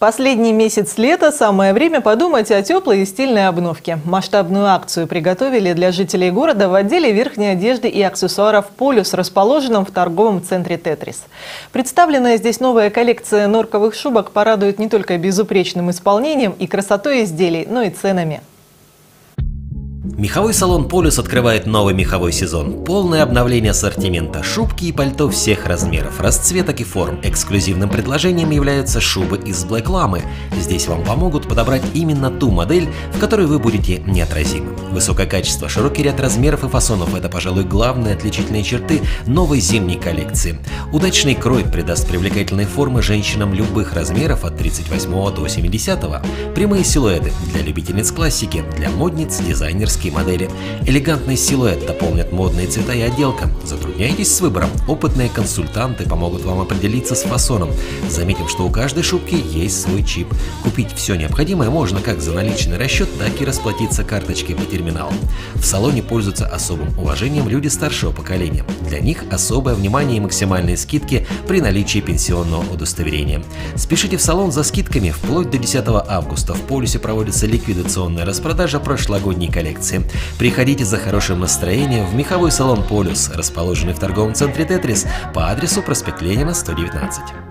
Последний месяц лета – самое время подумать о теплой и стильной обновке. Масштабную акцию приготовили для жителей города в отделе верхней одежды и аксессуаров «Полюс», расположенном в торговом центре «Тетрис». Представленная здесь новая коллекция норковых шубок порадует не только безупречным исполнением и красотой изделий, но и ценами. Меховой салон «Полюс» открывает новый меховой сезон. Полное обновление ассортимента, шубки и пальто всех размеров, расцветок и форм. Эксклюзивным предложением являются шубы из Black Lamы. Здесь вам помогут подобрать именно ту модель, в которой вы будете неотразимы. Высокое качество, широкий ряд размеров и фасонов – это, пожалуй, главные отличительные черты новой зимней коллекции. Удачный крой придаст привлекательные формы женщинам любых размеров от 38 до 70. Прямые силуэты для любительниц классики, для модниц, дизайнерские модели. Элегантный силуэт дополнят модные цвета и отделка. Затрудняйтесь с выбором? Опытные консультанты помогут вам определиться с фасоном. Заметим, что у каждой шубки есть свой чип. Купить все необходимое можно как за наличный расчет, так и расплатиться карточкой по терминалу. В салоне пользуются особым уважением люди старшего поколения. Для них особое внимание и максимальные скидки при наличии пенсионного удостоверения. Спешите в салон за скидками вплоть до 10 августа. В полюсе проводится ликвидационная распродажа прошлогодней коллекции. Приходите за хорошим настроением в меховой салон «Полюс», расположенный в торговом центре «Тетрис» по адресу проспект Ленина, 119.